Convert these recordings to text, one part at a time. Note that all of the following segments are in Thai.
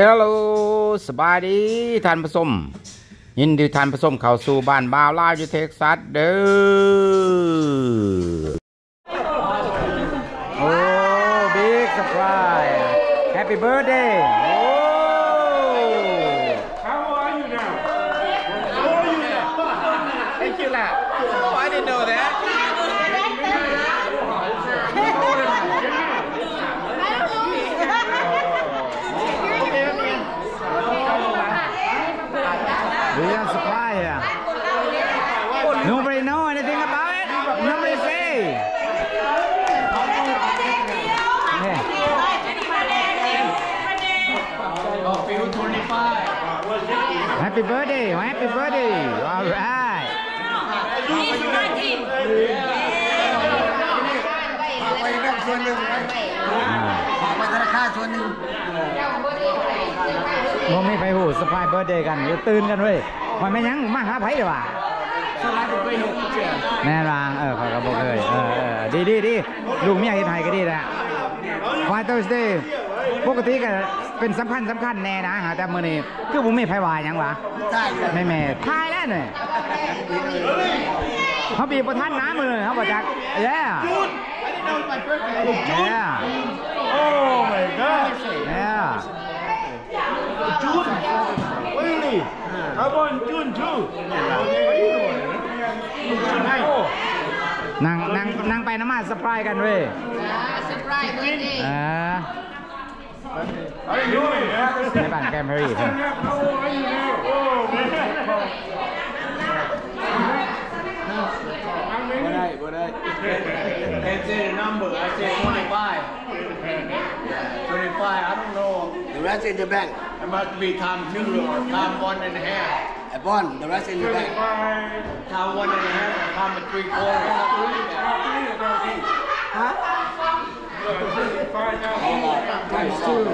hello ສະບາຍດີທ່ານຜູ້ຊົມຍິນດີທ່ານຜູ້ຊົມເຂົ້າສູ່ບ້ານບ່າວລາວຢູ່ເທັກຊັສເດີ້ໂອ້ big surprise happy birthday We don't supply here. Nobody know anything about it? Nobody say. Happy birthday, happy birthday. All right. Yeah. บงค์ส่วนหนึ่งฝากไปธนาคารส่วนหนึ่งโมมีไปหูสปายเบิร์ดเดย์กันเดี๋ยวตื่นกันเว้ยมันไม่ยังมาหาไผ่ดีกว่าแน่รางเออเขาก็บอกเคยเออเออดีดีดีลูกเมียเฮ็ดไทยก็ดีแหละฟาเตอร์สเดย์ปกติก็เป็นสำคัญสำคัญแน่นะหาแต่มื้อนี้คือผมมีไผว่าหยังวะใช่เลยแม่แม่ทายแล้วเนี่ยเขาบีบประทันน้ำมือเขาบอกจักเย้เย้ Oh my God! เย้ June? Really? How about June too? Tonight. นั่งนั่งนั่งไปน้ำมาสปายกันเว้ย Surprise birthday. เออ How you doing? ในบ้านแกมเพรี How are you now? Oh man. How many? What I, what I, they say the number, I say 25. 25, I don't know. rest in the bank. It must be time two or time one and a half. A bond, the rest in the bank. Time one and a half, time and three quarters. Huh? Times two.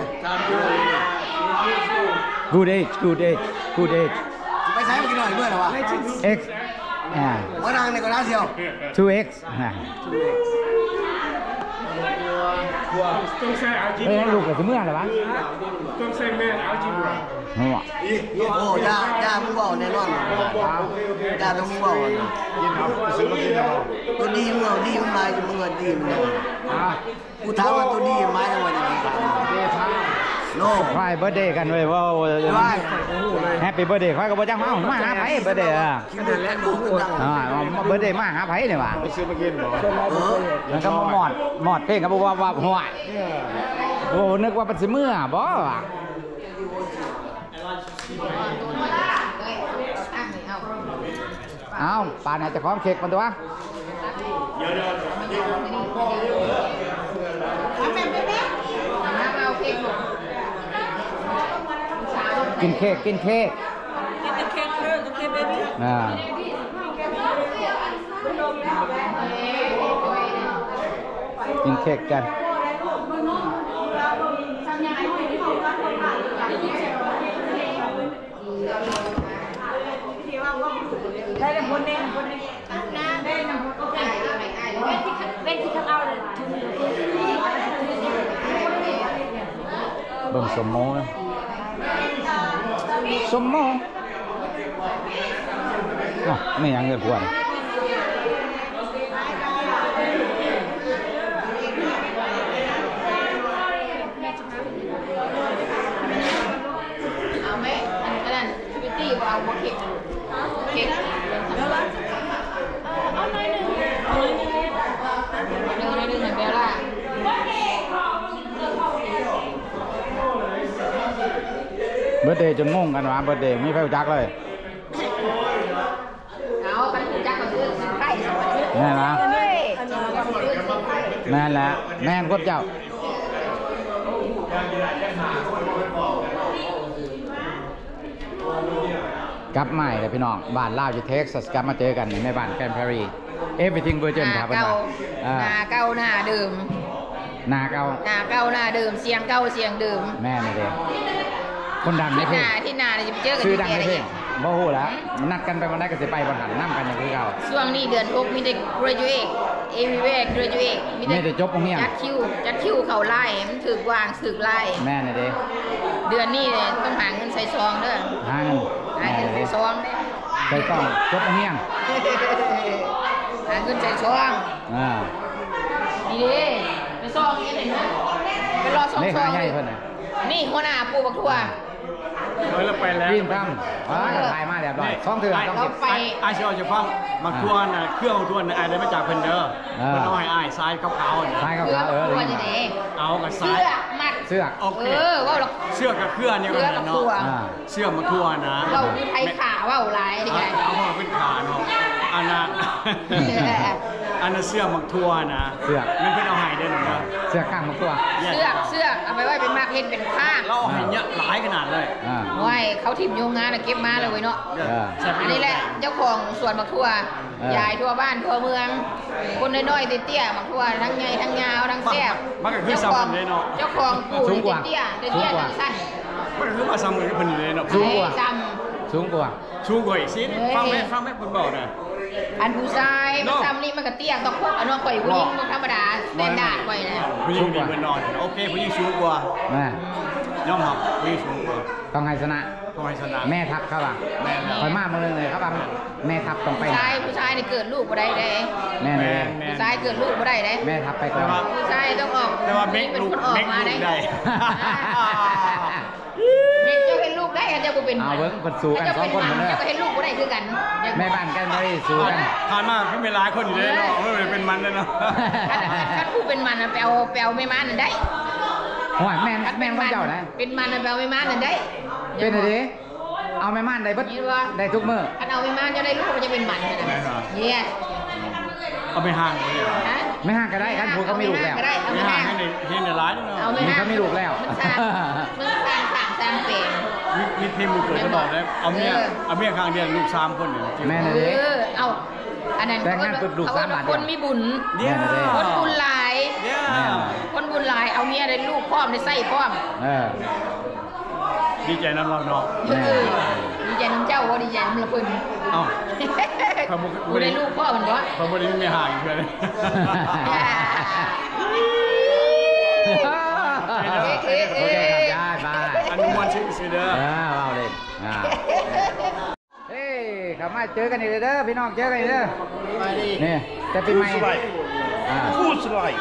Good age, good age, good age. Mày thấy một cái nồi mưa nào à? X. À. Mỗi đang này có lá gì không? 2x. À. 2x. ต้องใช้เฮ้ยลูกกับเมื่อไหร่วะต้องใช้แม่อาจิบุหัวโอ้ยายาผู้บ่าวแน่นอนยาต้องผู้เบาตัวดีเมื่อดีมึงมาจะเมื่อดีเมื่อฮะกูถามว่าตัวดีมาจากวันไหน โน่สปายเบิร์ดเดย์กันเว้ยว่าไม่แฮปปี้เบิร์ดเดย์คอยก็บอกจังว่าเอ้ามาหาไผ่เบิร์ดเดย์อะคิดถึงแล้วดูมึงดังอ่าเบิร์ดเดย์มาหาไผ่เนี่ยว่ะเออแล้วก็มาหมอดหมอดเพลงกับบอกว่าว่าหัวโอ้นึกว่าเป็นสิเมื่อบ่ว่ะ À, เอ้าป่านไหนจะคล้องเค้กมันตัว กินเค้กกินเค้ก Get the cake first, okay, baby? อ่า กินเค้กกัน Đây là one name, one name. Đây là một okay. When he come, when he come out to me, okay? เบิ่งสมโมนะ สมโมอะไม่ยังเงินพวน เอาไหมอันนั้นสวิตตี้เอาโอเคเค้กเอาหน่อยหนึ่งเอาหน่อยหนึ่งหนึ่งหน่อยหนึ่งหน่อยเบลล่า เบิร์ดเดย์ จนงงกันว่าเบิร์ดเดย์ไม่ไฟจักเลยเอาไปจักมาซื้อไข่สวัสดีแม่นละแม่นแหละแม่นควบเจ้ากลับใหม่เลยพี่น้อง บ้านลาวอยู่เท็กซัสกลับมาเจอกันในบ้านแกรนด์แพรี everything ห virgin น้าครับเพื่อนเก่าอ่าหน้าเก่าหน้าเดิมหน้าเก่าหน้าเก่าหน้าเดิมเสียงเก่าเสียงเดิมแม่นี่เด้ คนดังในที่เพหลน้างที่หน้าเนี่ยจะไปเจอกันชื่อที่ดังแก่ในได้เพลอีงกบ่ฮู้แล้วนัดกันไปวันไหนก็สิไปวันหันน้ำกันอย่างคือเก่าช่วงนี้เดือน6มีแต่ graduate everywhere graduate มีแต่จบโรงเรียนจัดคิวจัดคิวเขาไล่มันถือกวางถือไล่แม่นี่เด้เดือนนี้เนี่ยต้องหาเงินใส่ซองเด้อหาเงินหาเงินใส่ซองเด้อใส่ต้องจบเฮียงหาเงินใส่ซองอ่านี่ดิไปซองนี่เห็นไหมไปรอซองเลซอขางใหญ่เพิ่นน่ะนี่หัวหน้าปูบักทั่ว เฮ้ยเราไปแล้วรีบทำอ๋อถ่ายมาเรียบร้อยสองเถื่อสองเราสิบไป ไอ้เชียวจะฟังมาทวนน่ะเครื่องทวนน่ะไอ้ได้มาจากเพิ่นเด้ออ่าเพิ่นเอาให้อ้ายซ้ายขาวๆน่ะถ่ายกับเพื่อเขาเออบักทั่วจะเด้เอากับซ้าเสื้ยอมัดเสื้อโอเค เออว่าเราเสื้อกับเครื่องเนี่ยก็เสื้อกับเนาะตัวอ่าเสื้อมาทั่วนะเราดูไทยขาว่าหลายดิไง เอาเอามาเป็นขาเนาะอันน่ะอั นน่ะเสื้อมักทั่วนะเสื้อ มันเพิ่นเอาให้เด้อเนาะเสื้อข้างมาตัว เสื้อเสื้อเอาไปไว้เป็นมากเห็นเป็นข้างเราเอาให้เนี่ยหลายขนาดเลยอ่า ไว้เขาทิมโยงงานน่ะเก็บมาเลยเว้ยเนาะเอออันนี้แหละเจ้าของสวนบักทั่วเออ ยายทั่วบ้านทั่วเมือง คนน้อยๆเตี้ยๆบักทั่วทั้งใหญ่ทั้งยาวทั้งแซ่บมันก็คือเจ้าของซ้ำกันเลยเนาะเจ้าของปู่สูงกว่าเตี้ยๆสูงเตี้ยกว่าๆสั้นมันก็คือมาซ้ำกันเพิ่นเลยเนาะสูงกว่า ไอ้ซ้สูงกว่า ชูกว่าอีกสิเฮ้ย ฟังไหมฟังไหมเพิ่นบอกน่ะำ อันผู้ชายมันเนาะซ้ำนี่มันก็เตี้ยต้องพวกอันน้องข่อยผู้หญิงมันธรรมดาสแตนดาร์ดไว้นะผู้หญิงดีเพิ่นนอนโอเคผู้หญิงสูงกว่าแม่ยอมรับผู้หญิงสูงกว่าต้องให้ชนะต้องให้ชนะแม่ทัพเขาว่าแม่แล้วคอยมากมาเลยเลยครับว่าแม่ทัพต้องไปผู้ชายผู้ชายนี่เกิดลูกบ่ได้เด้แม่เลยแม่ผู้ชายเกิดลูกบ่ได้เด้แม่ทัพไปก่อนผู้ชายต้องออกแต่ว่าเมกเป็นลูกคนออเมกกมาลูได้กได้ เด็กเจ้าเห็นลูก ได้กันเจ้าบ่เป็นเอาเบิ้งเปิดสู่กันสองคนเหมือนเดิมเจ้าก็เห็นลูกบ่ได้คือกันแม่บ้านกันไม่ได้สู่กันผ่านมาขึ้นเวลาคนอยู่เลยเนาะไม่ได้เป็นมันเลยเนาะคันผู้เป็นมันน่ะไปเอาไปเอาไม่มานั่นได้โอ้ยแม่นแม่นของเจ้านะเป็นมันน่ะไปเอาไม่มานั่นได้เป็นอะไรดิเอาแม่ม่านได้เบิดนี่ว่าได้ทุกมื้อคันเอาไม่มาจะได้ลูกมันจะเป็นมันนะเนี่ยเอาไปห่างเลยเหรอฮะไม่ห่างก็ได้กันผูกเขามีลูกแล้วก็ได้เอาไม่ไม่ห่าห่างงให้ในเห็นในร้านเนาะเอาไม่นี่ห่างเขามีลูกแล้วมันสร้างมันสร้างสร้างสร้างเป็น มีมีทีมมือเกิดก็บอกเลยเอาเมียเอาเมียข้างเดียวลูกสามคนเนี่ยแม่เอน่ะดิอเอาอันนั้นแต่งงานปุ๊บลูกสามบาทเดียว คนมีบุญเดี๋ยวแม่น่ะดิคนบุญหลายเดี๋ยวแม่คนบุญหลายเอาเมียได้ลูกพร้อมได้ไส้พร้อมเออ ดีใจน้ำเราเนาะ แม่ เออดีใจน้ำเจ้าว่าดีใจน้ำละเพิ่นเอ้ากูได้ลูกพ่อมันวะเพราะวันนี้ไม่ห่างอีกเลยโอเนี้มวนชื่อซื้อเด้อเออเอาเลยอ่าเฮ้ยเขามาเจอกันอีกเด้อพี่น้องเจอกันอีกเด้อนี่แต่ปีใหม่ Who's like? อ่า Who's like?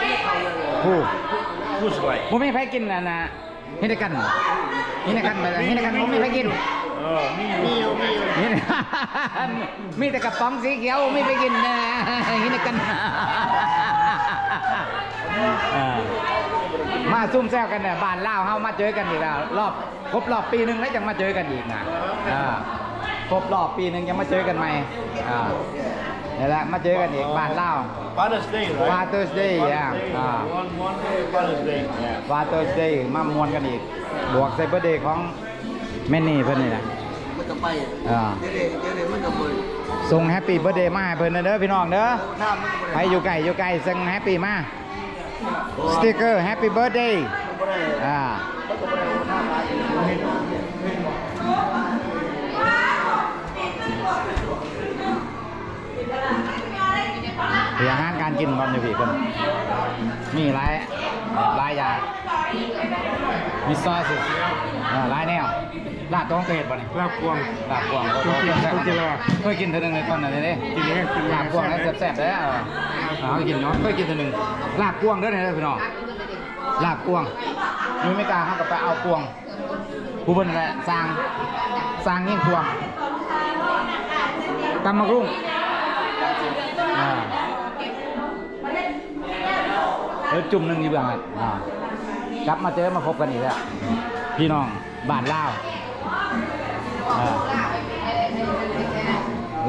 ผู้ Who's like? ผมไม่ใครกินนะนะฮินกันฮินกันไปฮินกันผมไม่ใครกิน Oh, Mio, Mio. ฮินมีแต่กระป๋องสีเขียวไม่ไปกินนะฮินกันอ่ามาซุ่มแซวกันเนี่ยบ้านเล่าวเฮามาเจอกันอีกแล้ว รอบ ครบรอบปีหนึ่งแล้วยังมาเจอกันอีกนะอ่าครบรอบปีหนึ่งยังมาเจอกันใหม่อ่านี่แหละมาเจอกันอีกบ้านเล่าว Father's Day, right? Father's Day, yeah. Day, Ah. One, one day, Father's Day. Yeah. Father's Day มาม่วนกันอีก บวก surprise birthday ของแม่นี่เพิ่นนี่นะมันก็ไปอ่าเดี๋ยวเดี๋ยวเดี๋ยวมันก็เปิดส่งแฮปปี้เบ t ร์ a เดย์มาให้เพิ่นนะเด้อพี่น้องเด้อถ้ามันก็ใครอยู่ไกลอยู่ไกลส่งแฮปปี้มาสติกเกอร์แฮปปี้เบ t ร์ a เดย์อ่า เสียงานการกินก่อนอยู่พี่คนมีหลายหลายอย่างมีซอสอ่าหลายแนวลาบต้องเคยเห็นบ่เนี่ยลาบกวงลาบกวางเคยกินเคยกินแล้วเคยกินเท่านึงในตอนนั้นเลยกินแล้วกินแล้วลาบกวางแล้วแซ่บๆแล้วเอากินเนาะเคยกินเท่านึงลาบกวางเด้อเนี่ยพี่น้องลาบกวางอยูไม่กล้าเขาก็ไปเอากวาง ผู้เพิ่นแหละสร้างสร้างยิ่งกวงตำมะรุ่งเออจุ่มหนึ่งอยู่เบื้องอะอ่ากลับมาเจอมาพบกันอีกแล้วพี่น้องบ้านลา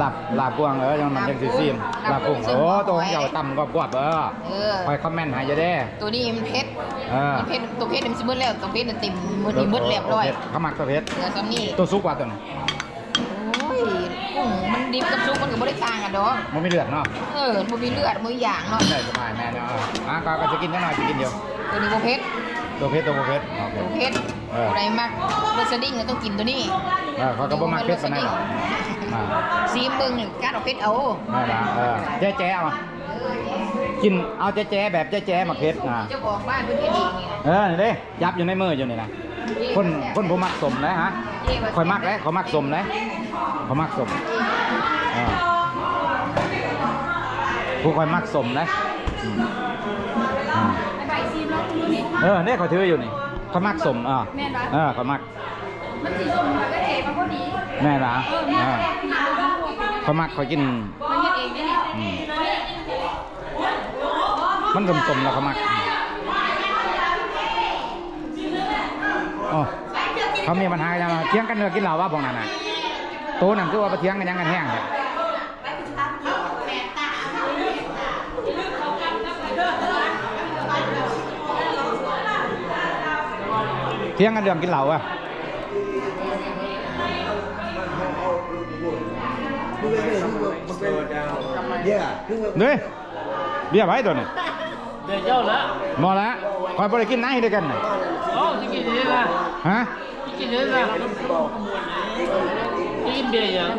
วอ่าหลับหลับกวางเออยังมันยังสีซีมหลับกุ้งโอ้ตัวของเจ้าต่ำกว่ากว่าเออเออคอยคอมเมนต์ใหายจะได้ ตัวนี้มันเพชรเออเพชรตัวเพชรมันสิมืดแล้วตัวเพชรมันเต็มมืดนี่มืดเรียบร้อยเขามักตัวเพชรเหลือซ้ำนี่ตัวซุกกว่าตัวนึงโอ้ยกุ้งมันดิบกับซุปมันก็บ่ได้ต่างกันดอกมันไม่เลือดเนาะ เออมันมีเลือดมืออย่างเนาะได้สบายแม่เนาะอะก็ก็จะกินกันหน่อยจะกินเดียว ตัวนี้บ่เพชรตัวเพชรตัวบ่เพชรโอเคตัวเพชรเออผู้ใดมักรสดิ้งก็ต้องกินตัวนี้ เออเขาก็บ่มักเพชรปานนั้นหรอ กอ่าซีมเบิ่งนี่กัดเอาเพชรเอาแม่ละเออแจ๊แจ๊เอากินเอาแจ๊แจ๊แบบแจ๊แจ๊หมักเพชรอ่าเจ้าของบ้านเพิ่นเฮ็ดเองนี่นะเออนี่เด้ยับอยู่ในมืออยู่นี่นะนี่คนคนผมมักสมนะฮะคอยมักแล้วเขามักสมนะเขามักสมอ่าผู้คอยมักสมนะอืมอ่าใบซีมแล้วคุณนี่เออเนี่ยเขาถืออยู่นี่เขามักสมอ่าแม่นปะเออเขามัก มันสีส้มแบบก็เทมาพอดีแม่นะเออแม่อ่าแม่ผู้หญิงมันก็หัวไปเขามักเขากินมันเฮ็ดเองได้นี่อืมมันสมสมๆแล้วเขามักอ๋อเขามีปัญหากันยังไงเที่ยงกันเนื้อกินเหล้าว่าพวกนั้นน่ะโตนั่นคือว่าไปเที่ยงกันยังกันแห้งเนี่ยเที่ยงกันเรื่องกินเหล้าอะ เย่คือว่าเด้ยเบี้ยไว้ตัวนี้เดี๋ยวเจ้าละมอละคอยบริกินไหนด้วยกันน่ะอ๋อจะกินนี่ละฮะจะกินนี่ละจะกินเบียร์ยัง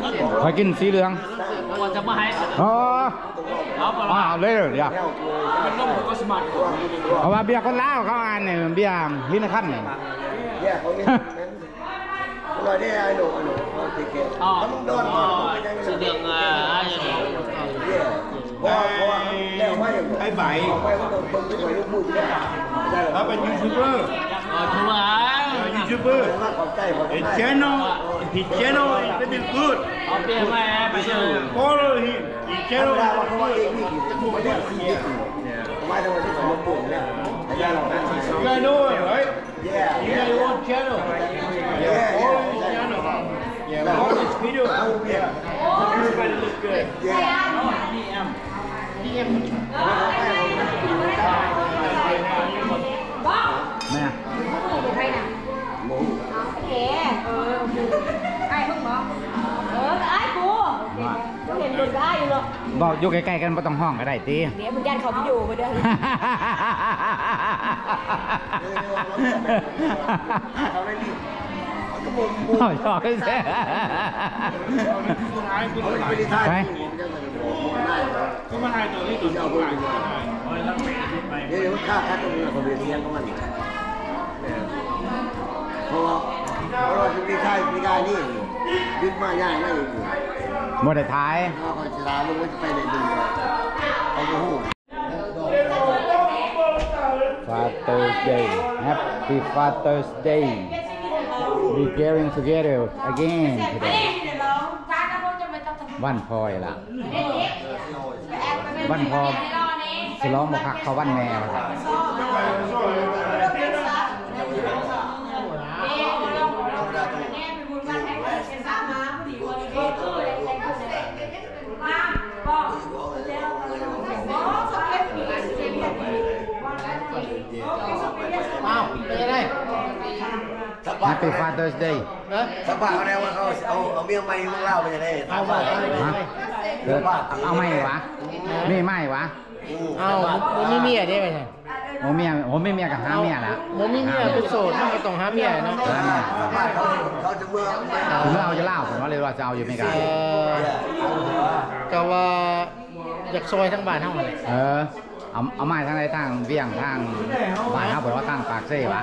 คอยกินสีเหลืองก่อนจะมาให้อ๋อเอาไปอ๋อละเอาเลยเดี๋ยวมันต้องก็สมัครเพราะว่าเบียร์คนลาวเขาอ่านเนี่ยเบียร์ลิ้นขั้นเนี่ยเย่เขาเนี่ยเราได้ไอ้หนูไอ้หนูเขาติเกตอ๋อเขาต้องโดน ไอ้ใบไปว่าต้องคนที่ไหวลูกมือได้ได้หรอเขาเป็นยูทูบเบอร์อ๋อถูกไหมยูทูบเบอร์ว่าขอบใจขอบใจ His channel, his channel is very good. เอาเบียร์มาไปเจอ Follow him. His ธรรม channel ดาว่า is เขาว่าเองนี่คือไม่ได้ซีเด็กไม่ได้ว่าที่เขาปวดเนี่ยอาจารย์เรา You guys know it, right? เย่ You เย่ guys want channel. เย่ Follow his channel. Yeah, watch his video. Yeah. Everybody look good. เย่แม่ นคนได้อยู่หรอกบอกอยู่ใกล้ๆกันไม่ต้องห้องก็ได้ตีเดี๋ยวมึงยันเขาไปอยู่ไปเด้อเขาได้ดีก็มุมมุมเอาชอบให้แซ่เขาไม่ได้ท่าไป Come on, I don't need to know. เดี๋ยวข้าคัดตรงนี้เขาเรียนเรียนเขามันเพราะว่าเพราะว่าชุดที่ท่ายพิการนี่ยึดมาย่างไม่อยู่ บ่ได้ท้ายเขาคอยจะลาลูกว่าจะไปในดึงเขาจะหู Father's Day Happy Father's Day We getting together again today วันพลอยล่ะวันพอสร้องบ่คักเขาวันแม่ว่าซั่นอ้าวเป็นยังไง สบาย Happy Father's Day สบายเขาแล้วว่าเขาเอาเอาเมียใหม่ของเราไปจะได้สบายฮะเดี๋ยวเอาไม่วะมีไม่วะเอาผมมีเมียได้ไหมโอ้เมียโอ้ไม่เมียกับหาเมียละผมมีเมียเป็นโสดมันก็ต้องหาเมียเนาะสบายเขาเขาจะเมื่อถึงเอาจะเล่าผมว่าเลยว่าจะเอาอยู่ไม่กันเอ่อก็ว่าอยากซอยทั้งบ้านเท่าไหร่เออ เอาเอาไม้ทางใดทางเวียงทางบ้านเขาบอกว่าทางปากเซ่วะ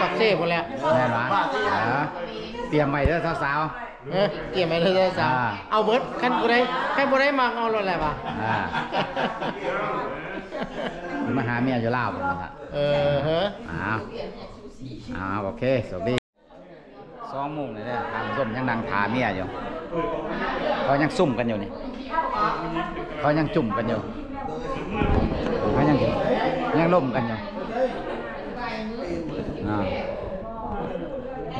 ปักเซ่หมดแล้วแน่นวะเออเตรียมไปเด้อสาวเออเกี่ยมไปเลยเลยสาวอ่าเอาเบิร์ดขั้นบุได้ขั้นบุได้มาเอารถอะไรปะๆอ่ามาหาเมียอยู่เล่าวผมนะเออเฮ้อ อ้าวอ้าวโอเคสวัสดีสองโมงเลยเนี่ยทางส้มยังนั่งทาเมียอยู่เขายังซุ่มกันอยู่นี่เขายังจุ่มกันอยู่เขายังยัง ล่มกันอยู่อ่า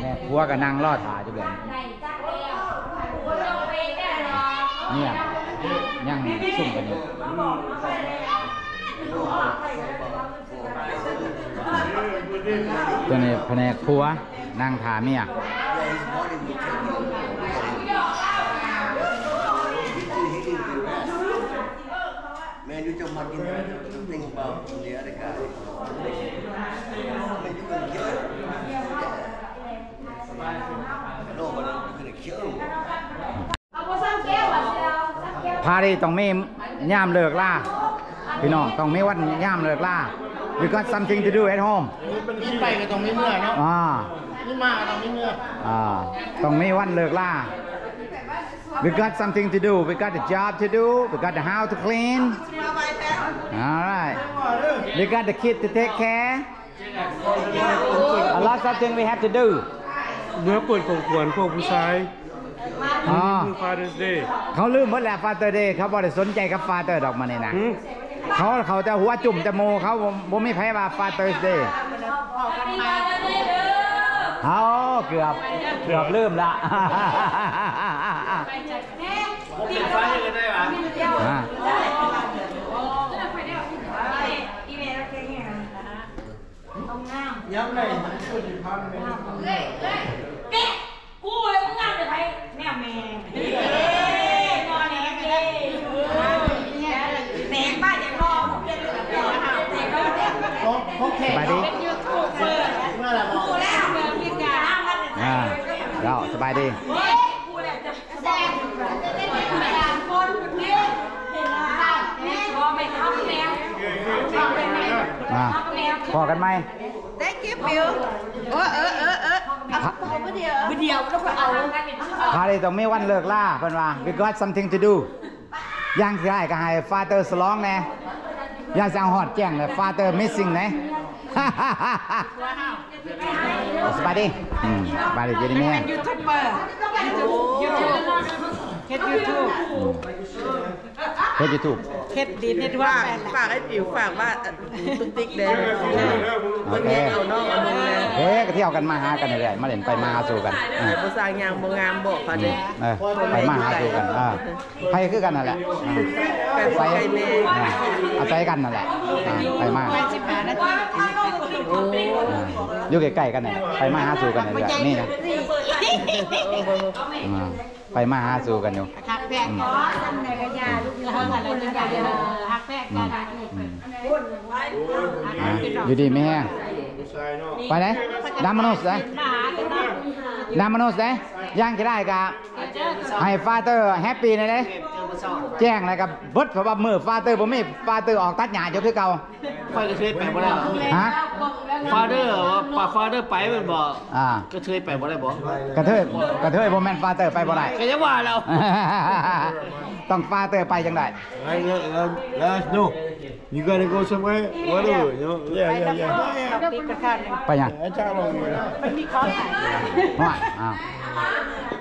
เนี่ยพัวกับนางรอดถาจุเลยเนี่ยยังซุ่มกันอยู่ตัวนี้แผนกพัวนางถาเมียแม่ยูจะมากินติงเบาเดี๋ยวอะไรกันไม่ยูกันเยอะโลกมันคือเขียว เอาพอสร้างแก้วอะเชียว สร้างแก้วพาดีต้องมีย่ามเลิกล่าพี่น้องต้องมีวันย่ามเลิกล่า we got something to do at home กินไปก็ต้องไม่เมื่อยเนาะอ่ามนี่มาตรงนี้เนี่ยอ่าต้องมีวันเลิกล่า we got something to do we got a job to do we got the house to clean all right we got the kid to take care a lot of things we have to do เมื่อเปิดของขวัญพวกผู้ชาย อ๋อคือ Father's Day เขาลืมหมดแล้ว Father Day เขาบ่ได้สนใจกับ father ดอกมันนี่นะหืมเขาเขาแต่หัวจุ่มจมูกเขาบ่บ่มีไผว่าฟาเตอร์เดย์เอาเกือบเกือบลืมละ เป็นไฟเลยได้ปะอ่าอีเมลเราแค่นี้ต้องงามยังไงช่วยพันเลย แมวอ่าทำแมวพอกันไหมได้คลิปอยู่เออเออเออเออเอาเอาไปเดียววิดีโอแล้วก็เอาพาเลยต้องมีวันเลิกล่าเพิ่นว่า we got something to do ย่างที่ได้ก็ให้ father สลองแน่ย่างจะเอาหอดแจ้งเลย father missing แน่ สบายดีอืมสบายดีเจดีแม่ยูทูบเบอร์ยูทูบเฮ็ดยูทูบ เฮ็ดยูทูบเฮ็ดดีเฮ็ดว่าฝากให้ปิวฝากว่าตุ๊กติ๊กเด้อโอเคเอาน้องเอาน้องเลยเฮ้ยก็เที่ยวกันมาหากันเรื่อยๆมาเล่นไปมาหาสู่กันอ่าภาษางามบ่งามบอกเขาเด้เออไปมาหาสู่กันอ่าไปคือกันนั่นแหละอ่ากันไปไกลแม่อ่าอาศัยกันนั่นแหละอ่าไปมาสิบห้านาทีอ่าอยู่ใกล้ๆกันนี่นแหละไปมาหาสู่กันเรื่อยๆนี่นะอ่า ไปมาหาสู่กันอยู่คักแพงอืมอ๋อทำในกระยาลูกเลิกอะไรลูกยาเออฮักแพกกันอืมอ่าอยู่ดีไม่แห้งไปไหนดามโนสไหนหนากันนะดามโนสไหนย่างจะได้กับให้ฟาเตอร์แฮปปี้เลยเด้แจ้งอะไรกับเบิดเพราะว่ามือฟาเตอร์ผมไม่ฟาเตอร์ออกตัดหญ้าอยู่คือเก่า ไฟกระเทยไปบ่ได้ฮะฟาเดอร์ว่าป่าฟาเดอร์ไปมันบอกอ่ากระเทยไปบ่ได้บอกกระเทยกระเทยผมแมนฟาเตอร์ไปบ่ได้ก็ยังว่าเราต้องฟาเตอร์ไปจังได้ I let, let, no you gotta go somewhere whatever you know yeah yeah yeah ติ๊กกระทันไปยัง I tell them มันมีของขายว่าอ้าว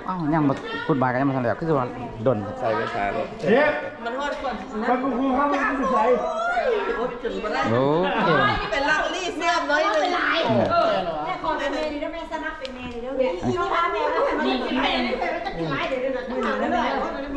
อ้าวยังมาพูดบายกันยังมาทันแล้วคือว่าดน ใส่ไปขายเลยมันฮอดคนมันกูคูเข้ามากูใส่โอ้เก่งเป็นลักลี่เสียมน้อยเลยแม่ขอเป็นเมย์ดิแล้วแม่สนับเป็นเมย์ดีแล้วเนี่ยที่พาแม่แล้วมันมีแม่จะกินไม้เดี๋ยวเดี๋ยวนะ